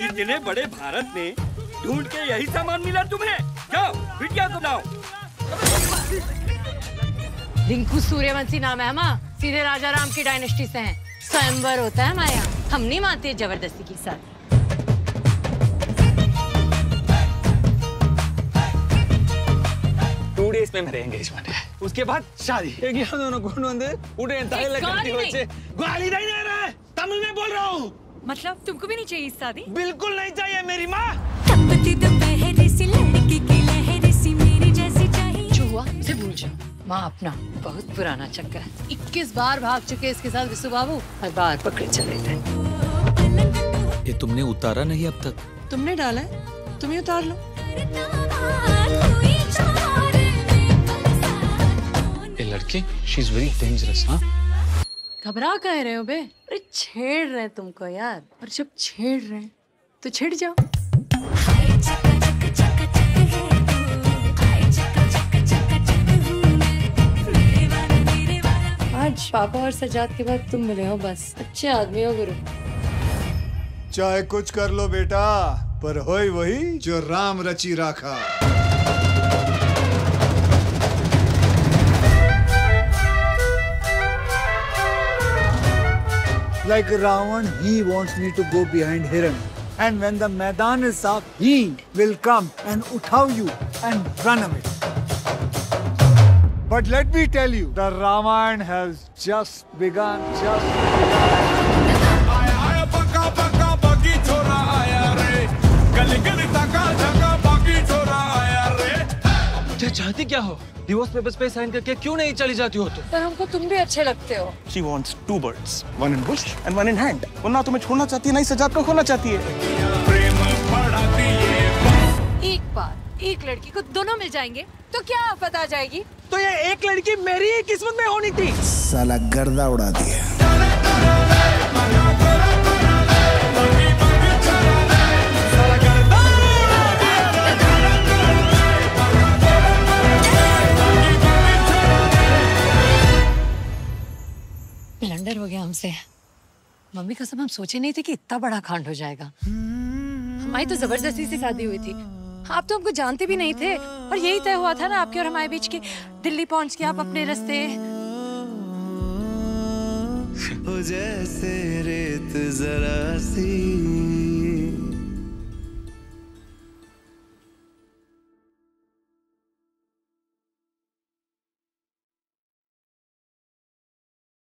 इतने बड़े भारत में ढूंढ के यही सामान मिला तुम्हें। जाओ वीडियो सुनाओ रिंकू सूर्यवंशी नाम है हमारा सीधे राजा राम की डायनेस्टी से हैं। स्वयंवर होता है हमारे यहाँ हम नहीं मानते ज़बरदस्ती की साथ। डेज़ में मेरे एंगेजमेंट है। उसके बाद शादी। गाली नहीं। बच्चे। गाली नहीं दे रहा है। तमिल में बोल रहा हूँ। मतलब तुमको भी नहीं चाहिए शादी? बिल्कुल नहीं चाहिए मेरी माँ। तपती दोपहर सी लड़की की लहर सी मेरी जैसी चाहिए। जो हुआ उसे भूल जाओ। माँ अपना बहुत पुराना चक्कर है। इक्कीस बार भाग चुके इसके साथ विशु बाबू। हर बार पकड़े चले गए। ये तुमने उतारा नहीं अब तक? तुमने डाला है। तुम ही उतार लो। लड़की शी इज़ वेरी डेंजरस हाँ? घबरा कह रहे हो बे? अरे छेड़ रहे हैं तुमको यार। और जब छेड़ रहे हैं तो छिड़ जाओ। आज पापा और सजाद के बाद तुम मिले हो बस। अच्छे आदमी हो गुरु। चाहे कुछ कर लो बेटा पर होई वही जो राम रची राखा। Like Ravan, he wants me to go behind Hiran. And when the Maidan is up, he will come and uthao you and run away. But let me tell you, the Ramayana has just begun, just begun. क्या चाहती क्या हो? Divorce papers पे sign करके क्यों नहीं चली जाती हो तो? पर हमको तुम भी अच्छे लगते हो। She wants two birds one in bush and one in hand वो ना तुम्हें छोड़ना चाहती है ना ही सजाद को खोना चाहती है। एक बार एक लड़की को दोनों मिल जाएँगे तो क्या आफत आ जाएगी? तो ये एक लड़की मेरी ही किस्मत में होनी थी। साला गर्दा उड़ा दिया। ब्लंडर हो गया हमसे। मम्मी कसम हम सोचे नहीं थे कि इतना बड़ा कांड हो जाएगा। हमारी तो ज़बरदस्ती से शादी हुई थी। आप तो हमको जानते भी नहीं थे, और यही तय हुआ था ना आपके और हमारे बीच की दिल्ली पहुँच के आप अपने रास्ते। जैसे रेत जरा